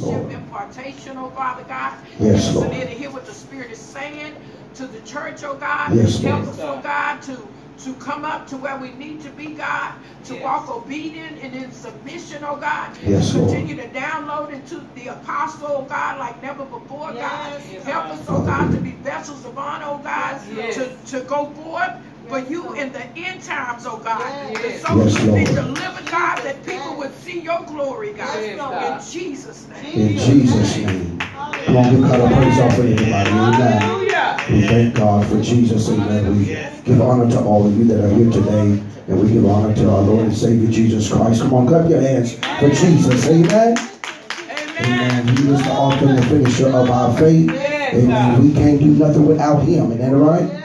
Lord. impartation, oh Father God. Yes, Lord. to hear what the Spirit is saying to the church, oh God. Yes, Help Lord. us, oh God, to to come up to where we need to be, God, to yes. walk obedient and in submission, oh God. Yes, Continue Lord. to download into the apostle, oh God, like never before, yes, God. Yes, Help us, oh God, to be vessels of honor, oh God, to, to go forth for you in the end times, oh God. Yes. The souls yes, be delivered, God, that people would see your glory, God. in Jesus' name. In Jesus' name. Come on, give God a praise offering, everybody. Amen. We thank God for Jesus. Amen. We give honor to all of you that are here today. And we give honor to our Lord and Savior Jesus Christ. Come on, clap your hands for Jesus. Amen. Amen. He is the author and the finisher of our faith. Amen. We can't do nothing without him. Isn't that right?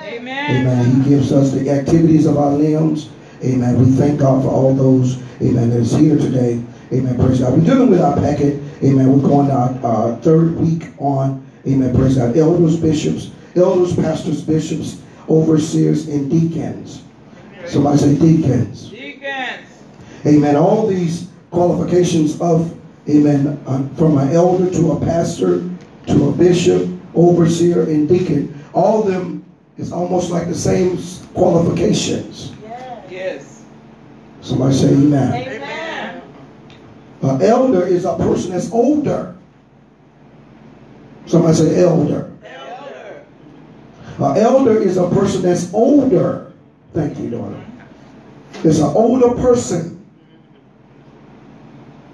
Amen. He gives us the activities of our limbs. Amen. We thank God for all those, amen, that is here today. Amen. Praise God. We're dealing with our packet. Amen. We're going to our, our third week on, amen. Praise God. Elders, bishops, elders, pastors, bishops, overseers, and deacons. Somebody say deacons. Deacons. Amen. All these qualifications of, amen, uh, from an elder to a pastor to a bishop, overseer, and deacon, all of them it's almost like the same qualifications. Yes. Somebody say amen. Amen. An elder is a person that's older. Somebody say elder. Elder. An elder is a person that's older. Thank you, daughter. It's an older person.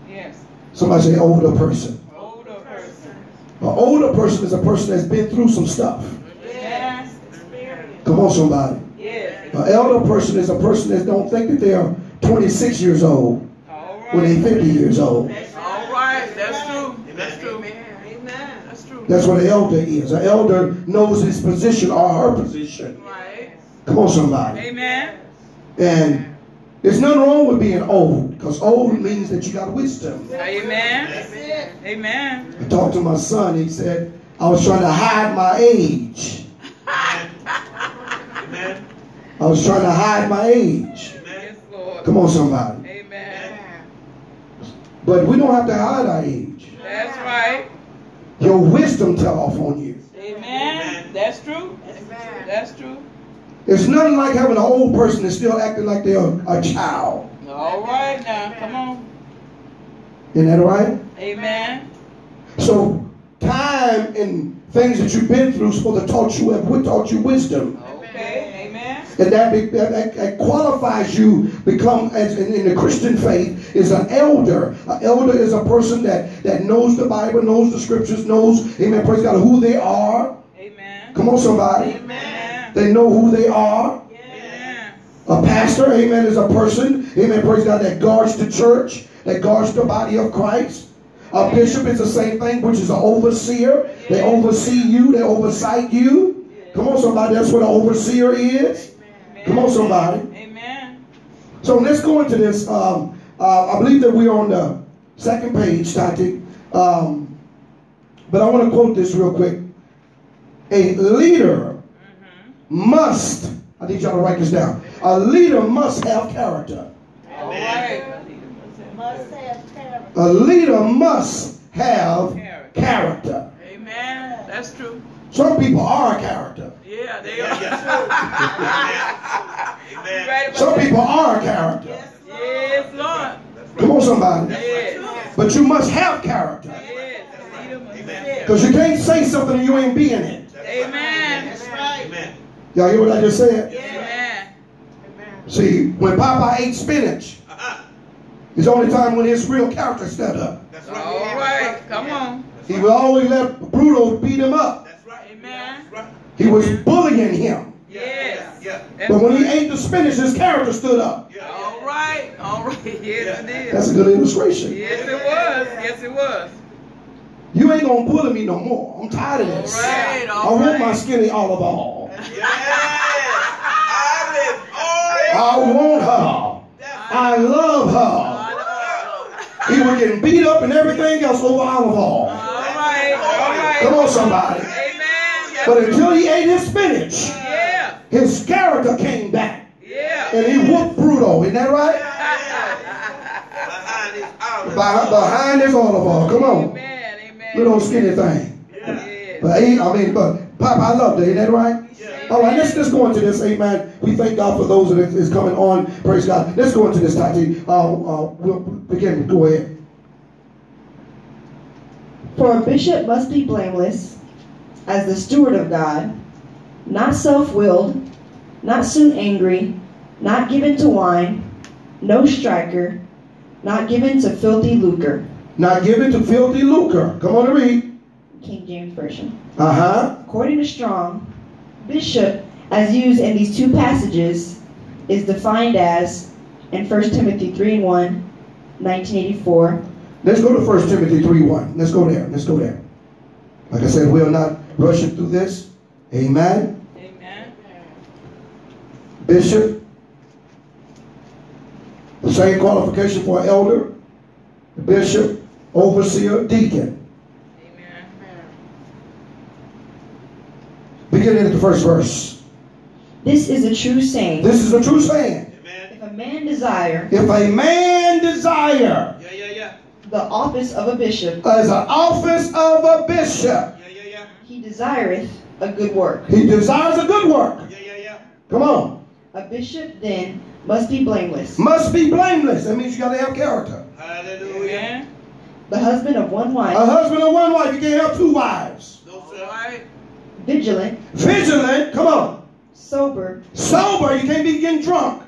Yes. Somebody say older person. Older person. An older person is a person that's been through some stuff. Come on, somebody. Yes. An elder person is a person that don't think that they are 26 years old right. when they're 50 years old. That's all right. That's true. That's true. Amen. That's true. That's what an elder is. An elder knows his position or her position. Right. Come on, somebody. Amen. And there's nothing wrong with being old because old means that you got wisdom. Amen. Amen. I talked to my son. He said, I was trying to hide my age. I was trying to hide my age. Yes, Lord. Come on, somebody. Amen. But we don't have to hide our age. That's right. Your wisdom tell off on you. Amen. That's true. Amen. That's true. It's nothing like having an old person that's still acting like they're a child. All right now. Come on. Isn't that right? Amen. So time and things that you've been through is supposed to taught you have taught you wisdom. And that, be, that, that, qualifies you become as in, in, the Christian faith is an elder. An elder is a person that, that knows the Bible, knows the scriptures, knows, amen, praise God, who they are. Amen. Come on, somebody. Amen. They know who they are. Amen. A pastor, amen, is a person, amen, praise God, that guards the church, that guards the body of Christ. A bishop is the same thing, which is an overseer. They oversee you, they oversight you. Come on, somebody, that's what an overseer is. Come on, somebody. Amen. So let's go into this. Um, uh, I believe that we're on the second page, Tati. Um, but I want to quote this real quick. A leader mm-hmm. must, I need y'all to write this down. A leader must have character. All right. Must have character. A leader must have character. Amen. That's true. Some people are a character. Yeah, they are. Yes. Some people are a character. Yes, yes Lord. Come on, somebody. Yes. But you must have character. Because you can't say something and you ain't being it. Amen. That's right. Amen. Y'all hear what I just said? Yeah. Amen. See, when Popeye ate spinach, uh-huh. it's the only time when his real character stepped up. That's right. All right. Come on. He would always let Bruto beat him up. He was bullying him. Yes. Yeah. But when he ate the spinach, his character stood up. Yeah. All right. All right. Yes, it is. That's a good illustration. Yes, it was. Yes, it was. You ain't gonna bully me no more. I'm tired of this. All right. All I want my skinny Olive Oyl. Yes. Olive Oyl. I want her. I love her. He was getting beat up and everything else over Olive Oyl. All right. All right. Come on, somebody. But until he ate his spinach, yeah. his character came back. Yeah. And he whooped Bruto. Isn't that right? behind, behind his Olive Oyl. Come on. Amen. Little skinny thing. But he, I mean, but Popeye, I loved it. Ain't that right? All right, let's let's go into this. Amen. We thank God for those that is coming on. Praise God. Let's go into this, Tati. Uh, uh, we'll begin. Go ahead. For a bishop must be blameless, as the steward of God, not self-willed, not soon angry, not given to wine, no striker, not given to filthy lucre. Not given to filthy lucre. Come on to read. King James Version. Uh huh. According to Strong, bishop, as used in these two passages, is defined as in 1 Timothy 3 and 1, 1984. Let's go to 1 Timothy 3 1. Let's go there. Let's go there. Like I said, we're not rushing through this. Amen. Amen. Bishop. The same qualification for an elder, bishop, overseer, deacon. Amen. Beginning at the first verse. This is a true saying. This is a true saying. If a man desire. If a man desire. Yeah, yeah, yeah. The office of a bishop. As an office of a bishop. Yeah, yeah, yeah. He desireth a good work. He desires a good work. Yeah, yeah, yeah. Come on. A bishop then must be blameless. Must be blameless. That means you got to have character. Hallelujah. The husband of one wife. A husband and one wife. You can't have two wives. No, sir. Right. Vigilant. Vigilant. Come on. Sober. Sober. You can't be getting drunk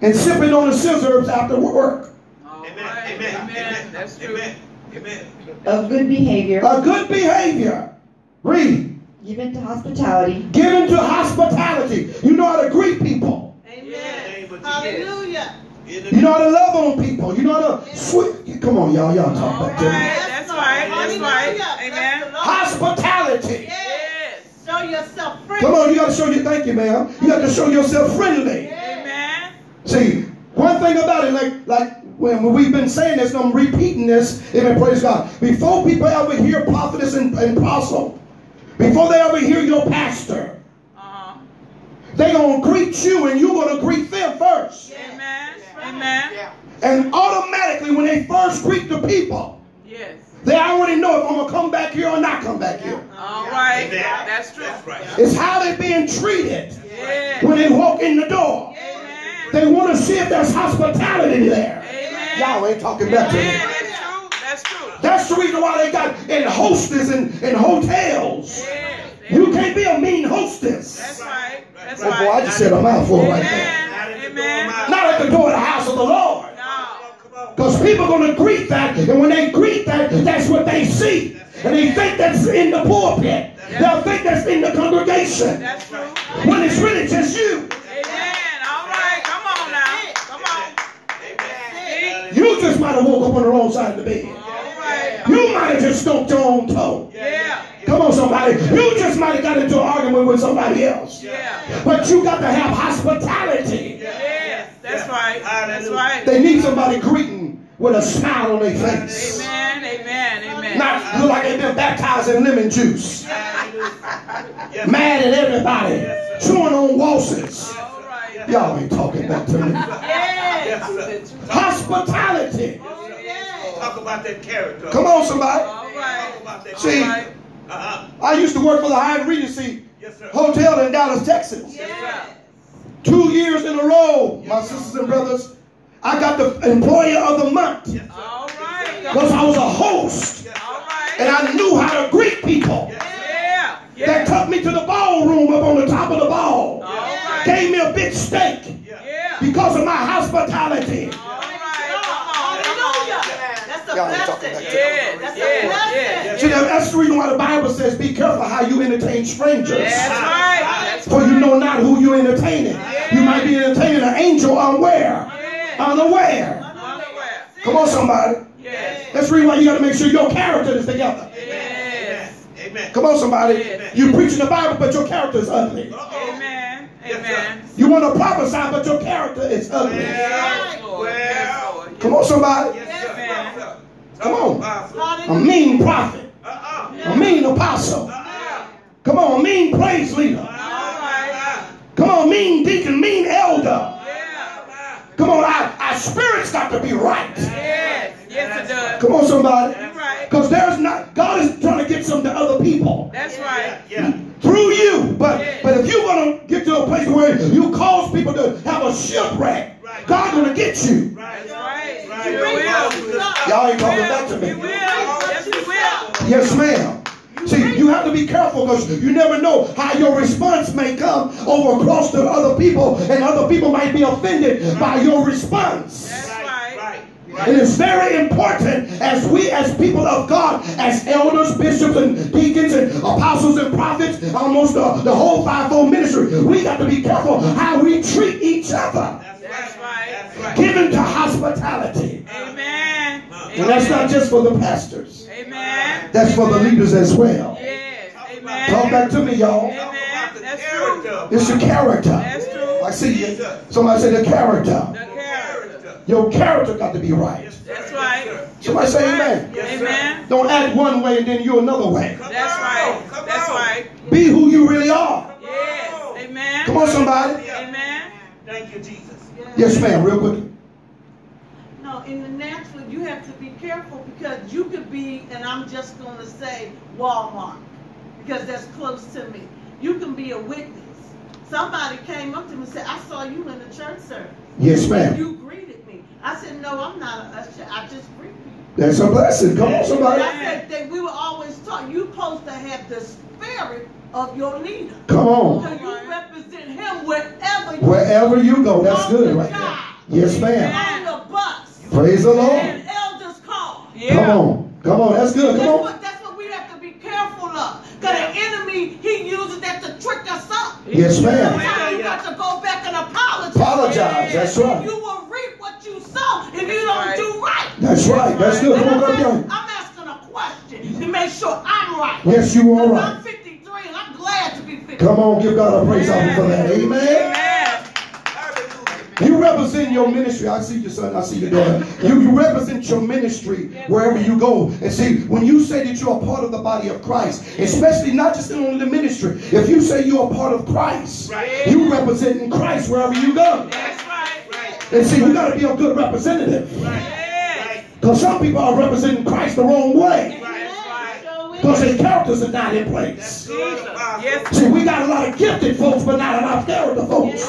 and sipping on the scissors after work. Amen. Amen. Amen. That's true. Amen. Amen. Of good behavior. A good behavior. Read. Given to hospitality. Given to hospitality. You know how to greet people. Amen. Hallelujah. You know how to love on people. You know how to sweet. Come on, y'all. Y'all talk back to me. That's right. That's right. Amen. Hospitality. Yes. Show yourself friendly. Come on, you got to show you. Thank you, ma'am. You got to show yourself friendly. Amen. See, one thing about it, like like when, when we've been saying this, and I'm repeating this. Amen. Praise God. Before people ever hear prophetess and, and apostle, before they ever hear your pastor, Uh-huh. they gonna greet you, and you're gonna greet them first. Amen. Amen. And automatically, when they first greet the people, Yes. they already know if I'm gonna come back here or not come back here. All right. That's true. That's right. It's how they're being treated Yeah. when they walk in the door. Amen. They want to see if there's hospitality there. Amen. Y'all ain't talking back to me. That's true. That's true. That's the reason why they got in hostess and in hotels. Yes. You can't be a mean hostess. That's right. That's Oh, boy, I right. just said a mouthful right there. Amen. Amen. Not at the door of the house of the Lord. No. Because people are going to greet that, and when they greet that, that's what they see. And they think that's in the pulpit. They'll think that's in the congregation. That's true. When it's really just you. Amen. All right. Come on now. Come on. You just might have woke up on the wrong side of the bed. All right. You might have just stumped your own toe. Yeah. Come on, somebody. You just might have got into an argument with somebody else. Yeah. But you got to have hospitality. Yes. That's right. That's right. They need somebody greeting with a smile on their face. Amen. Amen. Amen. Not look like they've been baptized in lemon juice. Mad at everybody. Chewing on waltzes. All right. Y'all ain't talking back to me. Yes. Hospitality. Talk about that character. Come on, somebody. All right. Talk about that. See, All right. Uh-huh. I used to work for the Hyatt Regency Yes, sir. Hotel in Dallas, Texas. Yeah. Two years in a row, my sisters and brothers, I got the employer of the month All right. because I was a host All right. and I knew how to greet people. Yeah. That Yeah. took me to the ballroom up on the top of the ball, All right. gave me a big steak Yeah. Because of my hospitality. All right. Come on. Come on. Hallelujah. That's. See, the reason why the Bible says, be careful how you entertain strangers. That's right. That's For you know not who you're entertaining. You might be entertaining an angel unaware. Yeah. Unaware. Underwear. Come on, somebody. Yes. That's the reason why you got to make sure your character is together. Yes. Amen. Come on, somebody. Yes. You preaching the Bible, but your character is ugly. Amen. Amen. You want to prophesy, but your character is ugly. Yes, Lord. Yes, Lord. Come on, somebody. Yes, sir. Amen. Yes, sir. Come on. A mean prophet. Uh-uh. A mean apostle. Uh-uh. Come on, a mean praise leader. All right. Come on, mean deacon, mean elder. Yeah. Come on, our, our spirit's got to be right. Yes. Yes, it does. Come on, somebody. You're right. Because there's not, God is trying to get some to other people. That's right. Yeah. Through you. But Yes. but if you're going to get to a place where you cause people to have a shipwreck, Right. God's going to get you. Right. That's right. Right. He will. Y'all ain't talking back to He me. will. Yes, he will. Yes, ma'am. See, you have to be careful because you never know how your response may come over across to other people, and other people might be offended by your response. Right. right. Right. It is very important as we, as people of God, as elders, bishops, and deacons, and apostles and prophets, almost the, the whole fivefold ministry, we got to be careful how we treat each other. That's That's right. right. That's right. Given to hospitality. Amen. And that's not just for the pastors, Amen. that's for the leaders as well. Yes. Amen. Talk back to me, y'all. Amen. That's Character. true. It's your character. That's true. I see you. Somebody say the character. The character. Your character got to be right. That's right. Somebody say amen. Yes. Amen. Don't act one way and then you another way. Come That's on. right. Come That's on. right. Be who you really are. Yes. Amen. Come on, somebody. Amen. Thank you, Jesus. Yes, ma'am. Real quick. In the natural, you have to be careful because you could be, and I'm just going to say Walmart because that's close to me. You can be a witness. Somebody came up to me and said, I saw you in the church service. Yes, ma'am. You greeted me. I said, No, I'm not a usher. I just greet you. That's a blessing. Come on, somebody. I said that we were always taught you're supposed to have the spirit of your leader. Come on. So you represent him wherever you Wherever you go, that's good right there. Yes, ma'am. On the bus, Praise the Lord. in elders' car. Yeah. Come on. Come on. That's good. That's Come on. what, that's what we have to be careful of. Because the enemy, he uses that to trick us up. Yes, ma'am. Sometimes you got to go back and apologize. Apologize. That's right. You will reap what you sow if you don't right. do right. That's right. That's good. Come on, I'm, come on. ask- I'm asking a question to make sure I'm right. Yes, you are 'Cause right. I'm 53 and I'm glad to be 53. Come on, give God a praise offering for that. Amen. Amen. Hallelujah. You represent your ministry. I see your son. I see your daughter. You, you represent your ministry wherever you go. And see, when you say that you're a part of the body of Christ, especially not just in the ministry, if you say you're a part of Christ, Right. you representing Christ wherever you go. That's right. Right. And see, you got to be a good representative. Yes. Because some people are representing Christ the wrong way. Right. It. Because their characters are not in place. good, Jesus. Yes. See, we got a lot of gifted folks, but not enough character folks.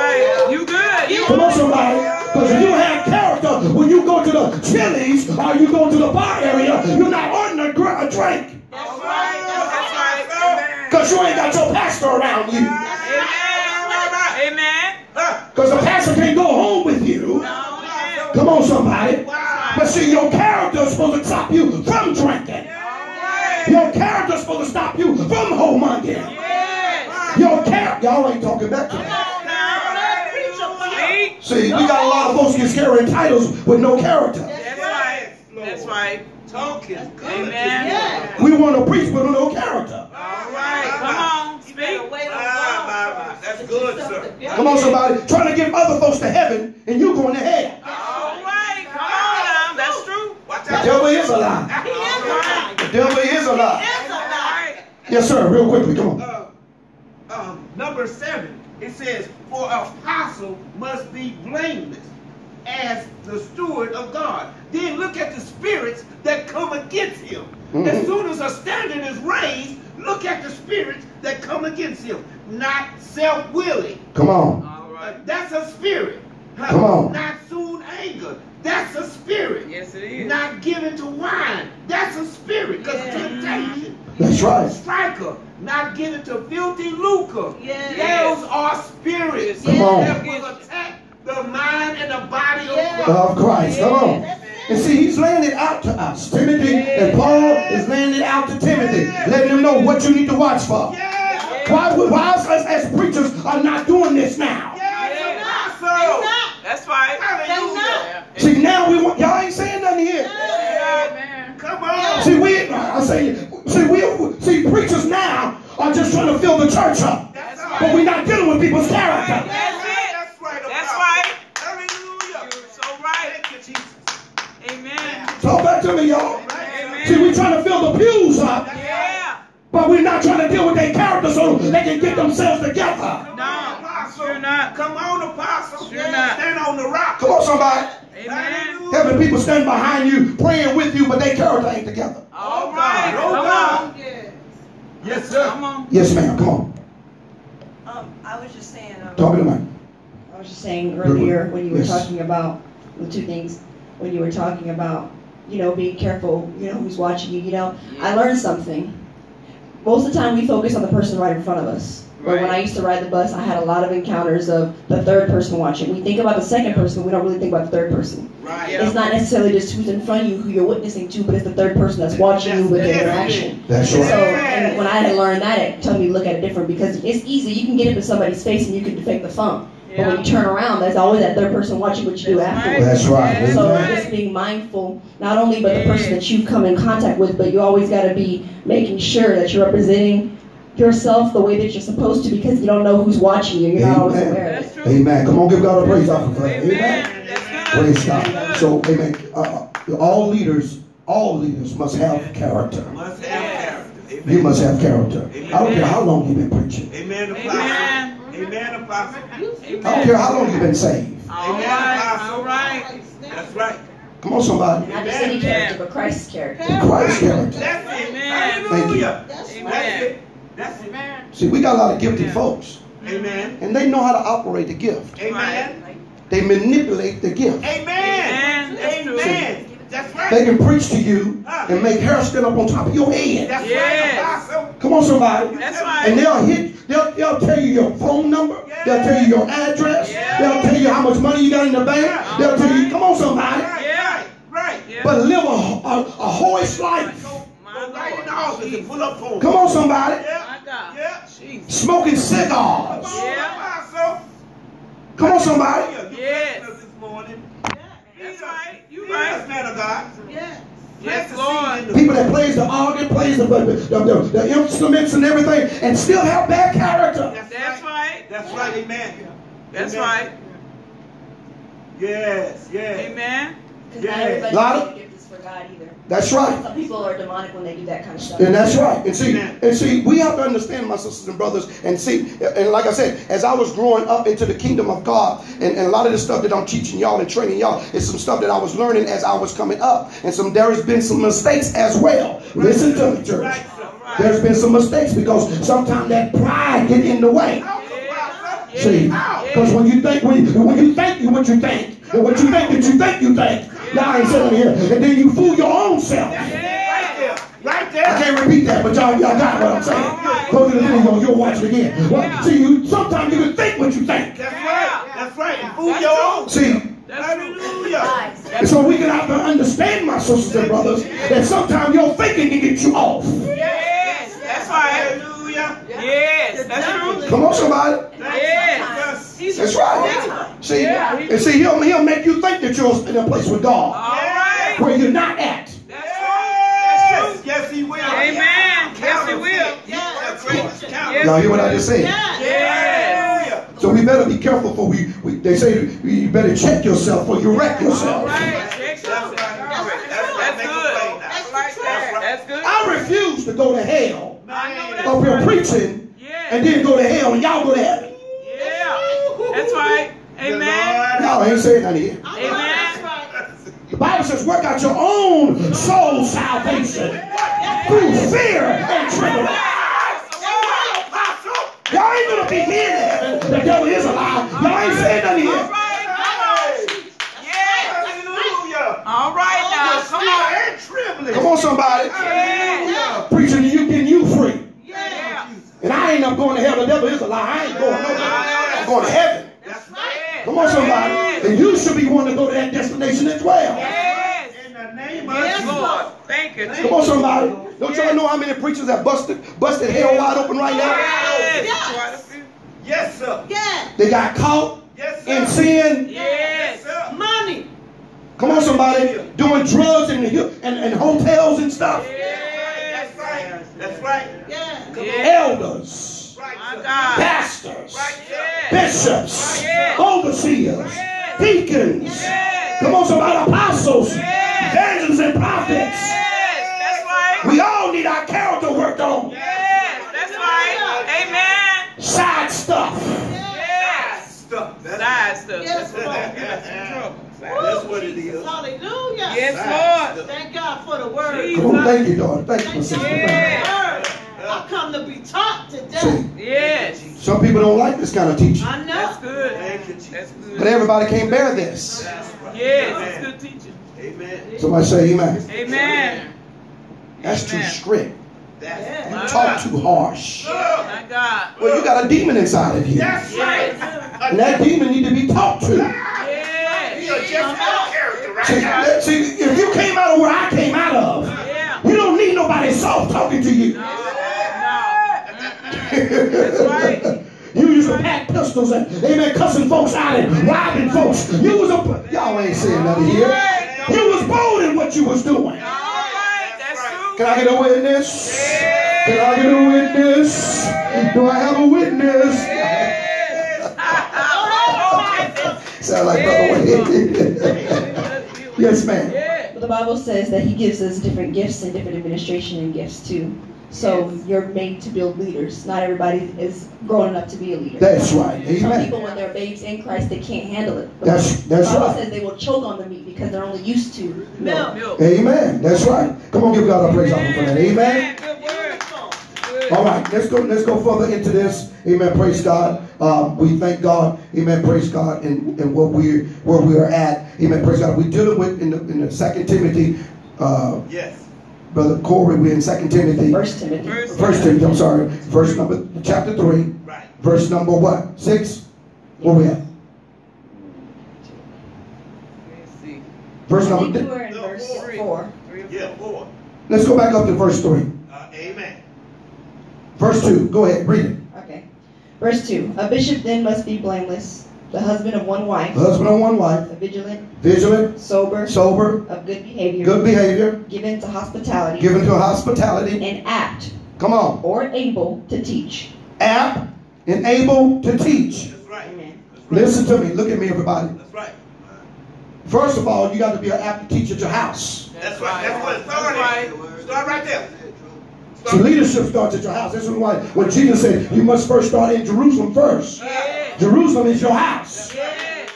Right. You good. You Come on, somebody. Because you have character, when you go to the Chili's or you go to the bar area, you're not ordering a, gr- a drink. That's right. Because you ain't got your pastor around you. Amen. Amen. Because the pastor can't go home with you. Come on, somebody. But see, your character is supposed to stop you from drinking. Your character is supposed to stop you from homonging. Yes. Your character, y'all ain't talking back to me. Speak. See, we got a lot of folks get carrying titles with no character. That's right. That's right. Talking good. Amen. Yeah. We want to preach with no character. All right. Come on. You better Speak. wait on God that's good, sir. Come on, somebody. Trying to get other folks to heaven and you going to hell. All right. Come on now. That's true. Watch The out. devil is a lie. He is a liar. The devil is a lie. He is a All Yes, sir. Real quickly. Come on. Uh, um, number seven, it says, For apostle must be blameless as the steward of God. Then look at the spirits that come against him. Mhm. As soon as a standard is raised, look at the spirits that come against him. Not self-willing. Come on. All Uh, that's a spirit. Come on. Not soon anger. That's a spirit. Yes, it is. Not given to wine. That's a spirit. Because Yeah. temptation. That's right. Striker. Not given to filthy lucre. Yes. Those are spirits. Come on. That will attack the mind and the body Yeah. of Christ. Of Christ. Come on. And see, he's laying it out to us. Timothy and Paul is laying it out to Timothy, letting him know what you need to watch for. Yes. Why, would- why us as, as preachers are not doing this now? Yes, They not. That's right. Hallelujah. See, now we want, y'all ain't saying nothing here. Amen. Come on. See, we, I say, see, we, see, preachers now are just trying to fill the church up. That's But right. we're not dealing with people's character. That's it. That's right. That's right. Hallelujah. You're so right. Thank you, Jesus. Amen. Talk back to me, y'all. Amen. See, we're trying to fill the pews up, Yeah. but we're not trying to deal with their character so they can get themselves together. No. Apostle. Sure not. Come on, apostle. Sure not. Stand on the rock. Come on, somebody. Amen. Having people stand behind you, praying with you, but their character ain't together. All oh, right. Oh, Come God. on. Yes. Yes, sir. Come on. Yes, ma'am. Come on. Um, I was just saying. Um, Talk to the mic. I was just saying earlier when you were Yes. talking about the two things, when you were talking about, you know, being careful, you know, who's watching you. You know, I learned something. Most of the time, we focus on the person right in front of us. But when I used to ride the bus, I had a lot of encounters of the third person watching. We think about the second person, we don't really think about the third person. Right. Yeah. It's not necessarily just who's in front of you, who you're witnessing to, but it's the third person that's watching you with the interaction. That's So, right. and when I had learned that, it told me to look at it different because it's easy. You can get up in somebody's face and you can fake the funk. But when you turn around, there's always that third person watching what you do That's afterwards. That's right. That's So Amen. just being mindful, not only but the person that you've come in contact with, but you always got to be making sure that you're representing yourself the way that you're supposed to because you don't know who's watching you. You're not always aware That's true. Amen. Come on, give God a praise offering for that. Amen. Amen. Praise God. So, amen. Uh, uh, all leaders, all leaders must have character. Must have character. Amen. You must have character. I don't care how long you've been preaching. Amen, apostle. Amen. Amen, apostle. I don't care how long you've been saved. All Amen. Right. All right. That's right. Come on, somebody. Not just any character, but Christ's character. Christ's character. That's it. Amen. Hallelujah. That's That's Amen. it. That's it. See, we got a lot of gifted folks, Amen. and they know how to operate the gift. Amen. They manipulate the gift. Amen. Amen. That's. Amen. That's right. They can preach to you uh-huh. and make hair stand up on top of your head. That's Yes. right. Come on, somebody. That's right. And they'll hit, they'll, they'll tell you your phone number. They'll tell you your address. Yeah. They'll tell you how much money you got in the bank. They'll tell you, come on, somebody. Right, Yeah. right, right. Yeah. But live a, a, a hoist life. My Go right in the office and pull up on Come on, somebody. Yeah. God. Yeah. Jesus. Smoking cigars. Yeah. Come on, somebody. Hallelujah. You Yes. blessed us this morning. That's right. You Yes, right. man of God. Yes. Yes, Lord. seed in the- People that plays the organ, plays the, the, the, the instruments and everything, and still have bad character. That's right. That's right, amen. That's Amen. right. Yes, yes. Amen. Because not Yeah. everybody Lot of- can give this for God either. That's right. Some people are demonic when they do that kind of stuff. And that's right. And see, Amen. and see, we have to understand, my sisters and brothers, and see, and like I said, as I was growing up into the kingdom of God, and, and a lot of the stuff that I'm teaching y'all and training y'all is some stuff that I was learning as I was coming up. And some there has been some mistakes as well. Listen to me, church. Right, sir. There's been some mistakes because sometimes that pride get in the way. Out, apostle. See, because when you think when you, when you think you what you think, and what you think that you think you think, y'all ain't sitting here, and then you fool your own self. Right there. I can't repeat that, but y'all, y'all got what I'm saying. Go to the video, you'll watch it again. Well, see, you sometimes you can think what you think. That's right. That's right. And fool That's your true. own. See, That's Hallelujah. and so we can have to understand, my sisters and brothers, that sometimes your thinking can get you off. Yes. That's right. Hallelujah. Yes. That's true. Come on, somebody. Yes. That's right. See, and see, he'll, he'll make you think that you're in a place with God All right. where you're not at. That's Yes. true. That's true. Yes, he will. Amen. Yes, he will. You are the greatest. Y'all hear what I just said? Yes. Hallelujah. So we better be careful for we, we they say you better check yourself or you wreck yourself. right. Check yourself. All right. That's That's right. Make a good. That's right. That's good. I refuse to go to hell I know that's up here right. preaching Yeah. and then go to hell and y'all go to heaven. Yeah. That's right. Amen. Y'all ain't saying nothing here. Amen. The Bible says work out your own soul salvation through fear and trembling. Y'all ain't gonna be in heaven. The devil is a lie. Y'all ain't saying nothing here. right. Come on. Yes. Hallelujah. All right now. Come on. and trembling. Come on, somebody. Yeah. Preaching you, getting you free. Yeah. And I ain't up going to hell. The devil is a lie. I ain't going nowhere. I'm going to heaven. That's right. Come on, somebody. And you should be wanting to go to that destination as well. Yes. In the name of Yes, Jesus. Lord. Thank you. Come on, somebody. Don't y'all know how many preachers have busted busted hell wide open right now? Yes. Quite. Yes, sir. Yeah. They got caught Yes, sir. in sin. Yes. sir. Money. Come on, somebody. Doing drugs in the, and, and hotels and stuff. Yes. That's right. That's right. Yeah. Yeah. Elders, Right, My sir. God. pastors, Right, sir. Yes. bishops, overseers, deacons. Come on, somebody. Apostles, Yes. evangelists, and prophets. Yes. That's right. We all need our character worked on. Yes. That's right. Amen. Side stuff. Yes. Stuff. That's Side stuff. Yes, That's what Lord. get us in trouble. That's what it is. Hallelujah. Yes, Lord. Thank God for the word. Come on, thank you, daughter. Thank you, Thank sister. God I come to be taught you. today. See, Yes. some people don't like this kind of teaching, I know. That's good. Thank you, Jesus. But everybody can't bear this. That's right. Yes, Amen. it's good teaching. Amen. Somebody say amen. Amen. That's too strict. That's Yeah. You talk too harsh. My God. Well, you got a demon inside of you. That's right. And that demon need to be talked to. Yes. You're just out of character right See, see, if you came out of where I came out of, Yeah. you don't need nobody soft talking to you. No. No. That's right. You used to pack pistols and amen, cussing folks out and robbing folks. You was a y'all ain't saying nothing here. You was bold in what you was doing. All right. That's true. Can I get a witness? Can I get a witness? Do I have a witness? Sound like Brother Wayne. yes, ma'am. Yeah. But the Bible says that He gives us different gifts and different administration and gifts too. So you're made to build leaders. Not everybody is grown enough to be a leader. That's right. Amen. Some people, when they're babes in Christ, they can't handle it. The That's that's Bible right. says they will choke on the meat because they're only used to milk. Milk. Milk. Amen. That's right. Come on, give God a praise offering for that. Amen. Good word. Beautiful. All right, let's go. Let's go further into this. Amen. Praise God. Um, we thank God. Amen. Praise God. And and what we where we are at. Amen. Praise God. We're dealing with in the in the Second Timothy. Uh, Yes. Brother Corey, we're in Second Timothy. First Timothy. First. First Timothy. I'm sorry. Verse number chapter three. Right. Verse number what? Six. Where we at? Let's see. Verse I think number. we were in No, verse four. four. Yeah, four. Let's go back up to verse three. Uh, amen. Verse two. Go ahead. Read it. Okay. Verse two. A bishop then must be blameless, the husband of one wife, The Husband of one wife, vigilant, vigilant, sober, sober, of good behavior, good behavior, given to hospitality, given to hospitality. and apt Come on. or able to teach. apt and able to teach. That's right. Amen. That's right. Listen to me. Look at me, everybody. That's right. First of all, you got to be an apt teacher at your house. That's right. That's what it That's started. right. Start right there. So leadership starts at your house. That's why when Jesus said you must first start in Jerusalem first. Yes. Jerusalem is your house. Yes.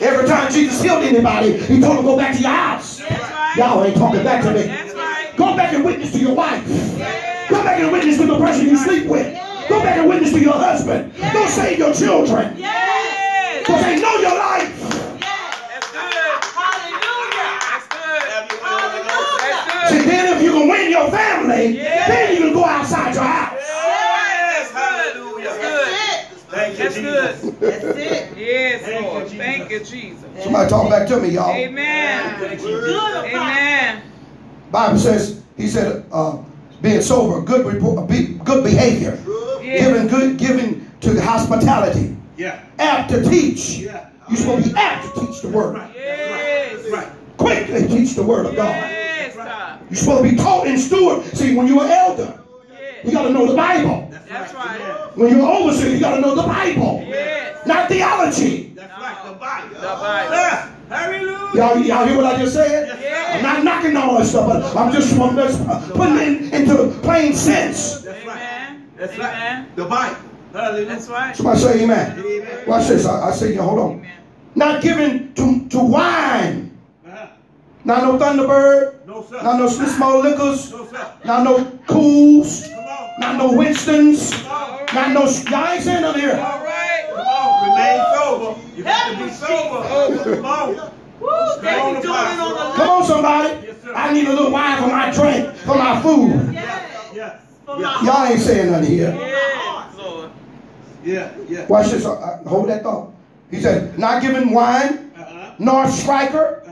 Every time Jesus healed anybody, he told them go back to your house. Y'all ain't talking back to me. Go back and witness to your wife. Yeah. Go back and witness to the person you sleep with. Go back and witness to your husband. Go save your children. Because they know your life. Yes. That's good. Hallelujah. That's good. Have your way, Holy Ghost. That's See, good. Then if you can win your family, Yeah. then you can go outside your house. Yes. That's good. That's good. That's Thank you, Jesus. good. it. That's it. Yes, Thank you, Lord. Jesus. Thank you, Jesus. Somebody talk back to me, y'all. Amen. Good. Amen. Bible says, he said, uh, being sober, good report, be, good behavior, Yeah. giving good, giving to the hospitality, Yeah. apt to teach. Yeah. You're supposed to be apt to teach the word. Yes. Right. Quickly teach the word of God. Yes, God. You're supposed to be taught and steward. See, when you're an elder, you got to know the Bible. That's right. When you're an overseer, you got to know the Bible, Yes. not theology. That's right. The Bible. The Bible. Yeah. Hallelujah. Y'all, y'all hear what I just said? Yes. I'm not knocking all that stuff, but I'm just, I'm just putting it into plain sense. That's right. Amen. That's Amen. right. The Bible. Hallelujah. That's right. Somebody say amen. Amen. Watch this. I, I say, hold on. Amen. Not given to, to wine. Not no Thunderbird. No, sir. Not no small liquors. No, sir. Not no Kools. Come on. Not no Winstons. All right. Not no. Y'all ain't saying nothing here. All right. Come on. Remain sober. You have to be sober. Come on. Woo, Come on, be doing it on the Come on, somebody. Yes. I need a little wine for my drink, for my food. Yes. Yeah. For Yeah. my Y'all ain't saying nothing here. Yes, Yeah. Yeah. Watch this. Uh, uh, hold that thought. He said, not giving wine, Uh-huh. nor striker.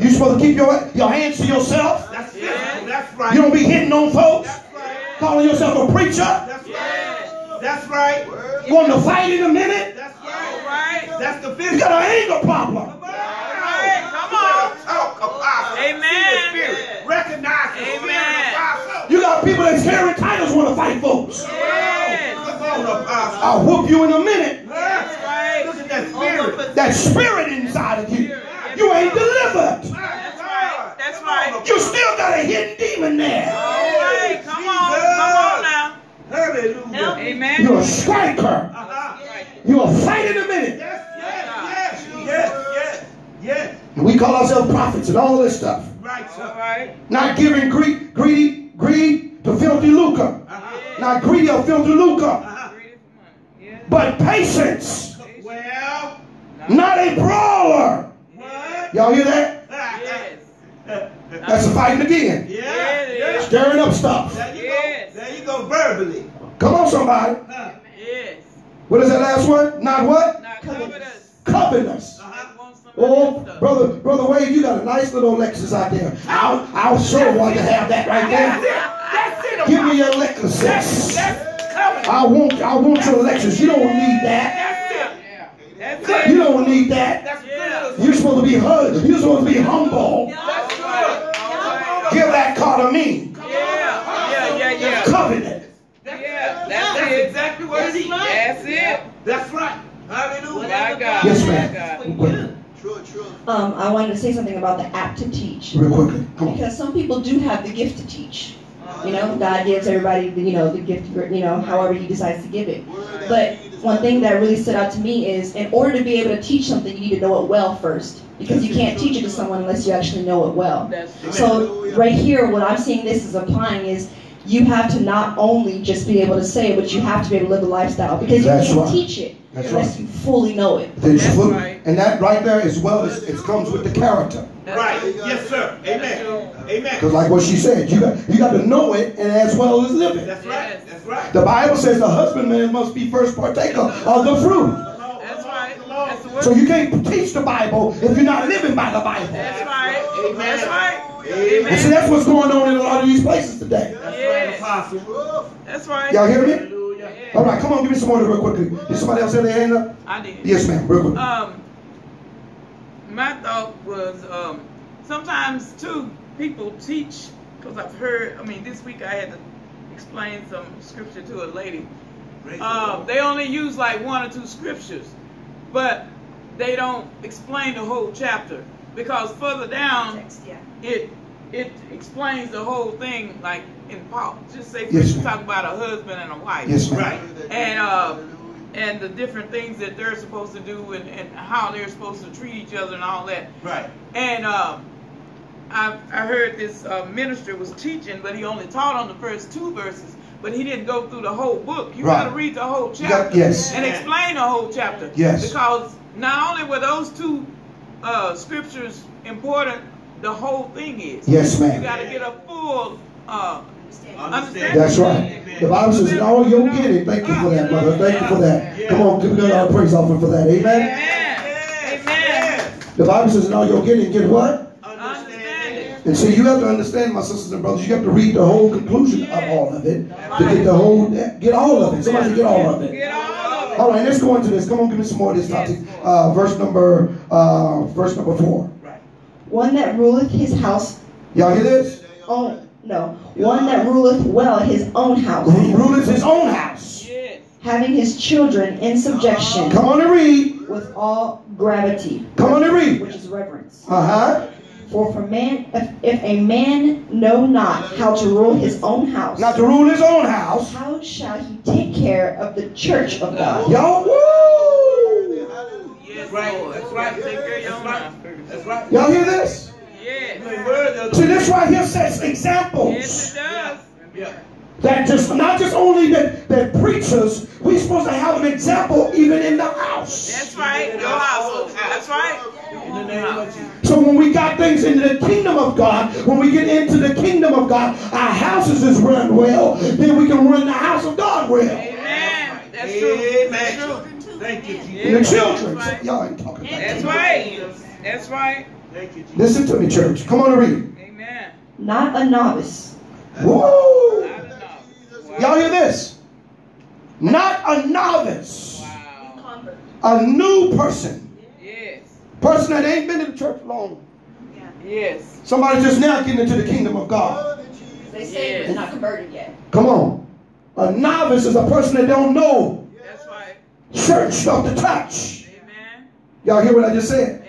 Uh-huh. you supposed to keep your, your hands to yourself. That's it. That's right. You don't be hitting on folks. That's right. Calling yourself a preacher. That's right. That's right. Going to fight in a minute. That's All right. right. That's the You got an anger problem. Come on. right. Come on. Talk about it. Amen. See the spirit. Recognize the spirit Amen. You got people that's carrying titles want to fight folks. Yes. Come on, apostle. I'll whoop you in a minute. That's right. Look at that spirit. That spirit inside of you. You ain't delivered. That's right. That's right. You still got a hidden demon there. All right. Come on. Come on now. Hallelujah. Amen. You're a striker. Uh-huh. You're a fight in a minute. Yes, yes, yes, yes, yes. We call ourselves prophets and all this stuff. Right, sir. All right. Not giving greed, greedy, greed to filthy lucre. Uh-huh. Not greedy or filthy lucre, Uh-huh. Read it for money. Yeah. but patience. Well, Not a brawler. What? Y'all hear that? Yes. That's a fighting again. Yeah. Yeah, it yeah. is. Stirring up stuff. There you Yes. go. There you go verbally. Come on, somebody. Huh. Yes. What is that last one? Not what? Not covetous. Covetous. Uh-huh. Not want somebody Oh, brother, brother Wade, you got a nice little Lexus out there. I'll, I'll sure want to have that right That's there. it. That's it. Give me your Lexus. That's, that's covenant. I want, I want your Lexus. You don't need that. That's You don't need that. Yeah. You're supposed to be hum- You're supposed to be humble. That's All right. good. All right. Give that car to me. Yeah. Yeah. Yeah. Yeah. Covenant. Yeah. That's That's exactly what it is. That's it. That's right. Hallelujah. My God. Yes, My ma'am. God. For you. Um, I wanted to say something about the app to teach. Real quickly. Come on. Because some people do have the gift to teach. You know, God gives everybody, the, you know, the gift, you know, however He decides to give it. But one thing that really stood out to me is in order to be able to teach something, you need to know it well first. Because you can't teach it to someone unless you actually know it well. So right here, what I'm seeing this is applying is you have to not only just be able to say it, but you have to be able to live a lifestyle. Because you That's can't right. teach it That's unless right. you fully know it. Then That's look- right. And that right there as well as it comes with the character. That's Right. Yes, sir. Amen. Amen. Because like what she said, you got you got to know it and as well as live it. That's right. That's right. The Bible says the husbandman must be first partaker of the fruit. That's right. That's the word. So you can't teach the Bible if you're not living by the Bible. That's right. Amen. That's right. Amen. And see, that's what's going on in a lot of these places today. That's Yes. right, Apostle. That's right. Y'all hear me? Hallelujah. All right, come on, give me some more real quickly. Did somebody else have their hand up? I did. Yes, ma'am, real quick. Um, my thought was um, sometimes too people teach because I've heard. I mean, this week I had to explain some scripture to a lady. Praise the Um, Lord. they only use like one or two scriptures, but they don't explain the whole chapter because further down it it explains the whole thing like in Paul. Just say for Yes, instance, ma'am. talk about a husband and a wife Yes. Right. and uh, and the different things that they're supposed to do and, and how they're supposed to treat each other and all that. Right. And um, I, I heard this uh, minister was teaching, but he only taught on the first two verses, but he didn't go through the whole book. You Right. got to read the whole chapter got- yes. and explain the whole chapter. Yes. Because not only were those two uh, scriptures important, the whole thing is. Yes, ma'am. You ma'am. got to get a full uh, Understand. That's right. The Bible says, in all get it." thank you for that, mother. Thank you for that. Come on, give God our praise offering for that. Amen. Amen. Amen. The Bible says, in all your getting, get it." Get what? Understand. And so you have to understand, my sisters and brothers, you have to read the whole conclusion of all of it to get the whole, get all of it. Somebody get all of it. Get all of it. All right, let's go into this. Come on, give me some more of this topic. Uh, verse number, uh, verse number four. One that ruleth his house Y'all hear this? own no. One that ruleth well his own house, Who ruleth his own house. Yes. having his children in subjection Come on and read. with all gravity, Come on and read. which is reverence. Uh huh. For for man, if, if a man know not how to rule his own house, Not to rule his own house. how shall he take care of the church of God? Y'all, woo! Yes, Right. That's right. Take care of your That's own right. house. That's right. Y'all hear this? Yes. The word of See, this right here sets Yes, examples. it does. Yeah. That just not just only that, that preachers, we supposed to have an example even in the house. That's right. Your house. That's right. In the name of Jesus. So when we got things into the kingdom of God, when we get into the kingdom of God, our houses is run well, then we can run the house of God well. Amen. That's true. That's true. Amen. Thank you, And Jesus. the children, y'all ain't talking about That's right. That's right. Thank you, Listen to me, church. Come on and read. Amen. Not a novice, Woo! I don't know. Wow. Y'all hear this? Not a novice, Wow. a new person, Yes. person that ain't been in the church long. Yes. Somebody just now getting into the kingdom of God. they say, but they're not converted yet. Come on. A novice is a person that don't know That's right. church stuff to touch. Amen. Y'all hear what I just said?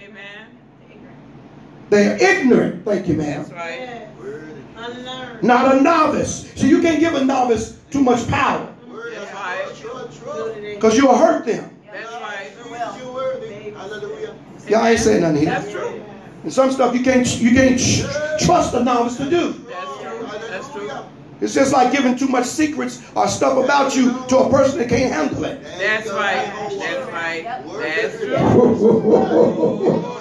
Amen. They are ignorant. Thank you, ma'am. That's right. Unlearned. Not a novice. So you can't give a novice too much power because you'll hurt them. That's right. Y'all ain't saying nothing here. That's true. And some stuff you can't you can't trust a novice to do. That's true. That's true. It's just like giving too much secrets or stuff about you to a person that can't handle it. That's right. That's right. That's true.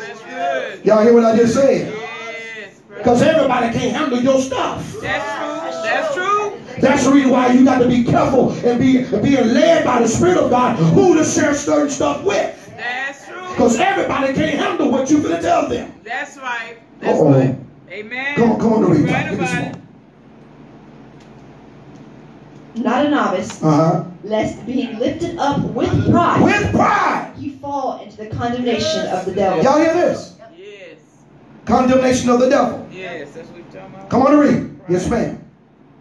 That's good. Y'all hear what I just said? Yes. Because everybody can't handle your stuff. That's true. That's true. That's the reason why you got to be careful and be being led by the Spirit of God who to share certain stuff with. That's true. Because everybody can't handle what you're going to tell them. That's right. That's Uh-oh. right. Amen. Come on, come on, read. Right Give me about some it. more. Not a novice, Uh-huh. lest being lifted up with pride, With pride. he fall into the condemnation of the devil. Y'all hear this? Yes. Condemnation of the devil. Yes. That's what you're talking about. Come on and read. Yes, ma'am.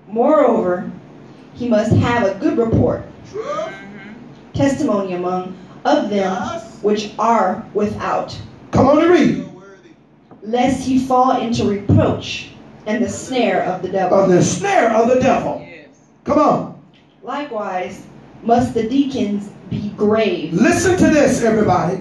Moreover, he must have a good report, Mhm. testimony among of them which are without, Come on and read. lest he fall into reproach and the snare of the devil. Of the snare of the devil. Yes. Come on. Likewise, must the deacons be grave, Listen to this, everybody.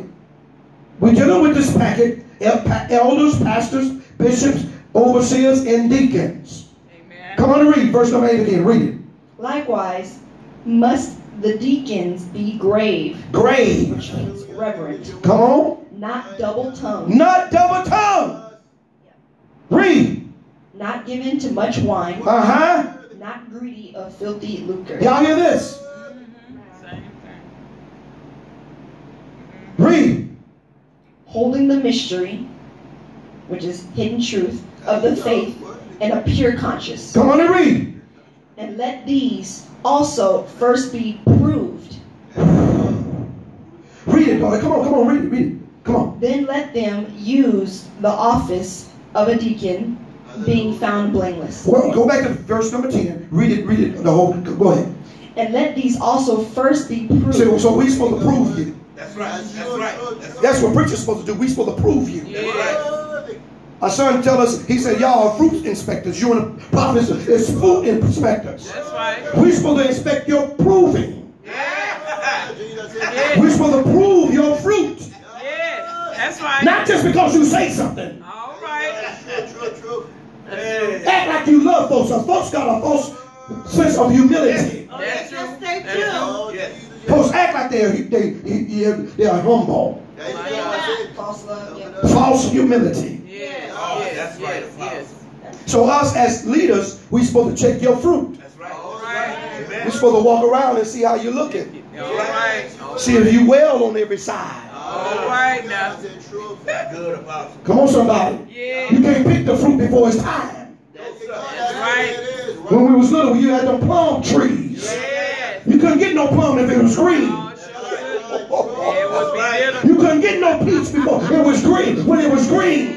We're dealing with this packet. El- pa- Elders, pastors, bishops, overseers, and deacons. Amen. Come on and read. Verse number 8 again. Read it. Likewise, must the deacons be grave, Grave. which means reverent, Come on. not double tongued, Not double tongue. Read. not given to much wine, Uh huh. not greedy of filthy lucre. Y'all hear this? Mhm. Same thing. Read. Holding the mystery, which is hidden truth, of the faith and a pure conscience. Come on and read. And let these also first be proved. Read it, daughter. Come on, come on, read it, read it. Come on. Then let them use the office of a deacon, being found blameless. Well, go back to verse number 10. Read it, read it. The whole. Go ahead. And let these also first be proved. So, so we supposed to prove you. That's right. That's right. That's That's what preachers supposed to do. We're supposed to prove you. Yes. Our son tell us, he said, y'all are fruit inspectors. You and the prophets is fruit inspectors. That's right. We're supposed to inspect your proving. Yeah. We're supposed to prove your fruit. Yes. That's right. Not just because you say something. All right. True. True. Act like you love folks. Or folks got a false sense of humility. Oh, that's true. Yes, they That's do. true. Yes. Folks act like they're they, they, they are humble. My God. False love. False humility. Yes. Oh, Yes. that's Yes. Apostle. Yes. So us as leaders, we're supposed to check your fruit. That's right. All right. We're supposed to walk around and see how you're looking. All right. See if you well on every side. All right now. Good apostle. Come on, somebody. Yeah. You can't pick the fruit before it's time. That's right. When we was little, you had the plum trees. Yes. You couldn't get no plum if it was green. Oh. It would be. You couldn't get no peach before it was green. When it was green,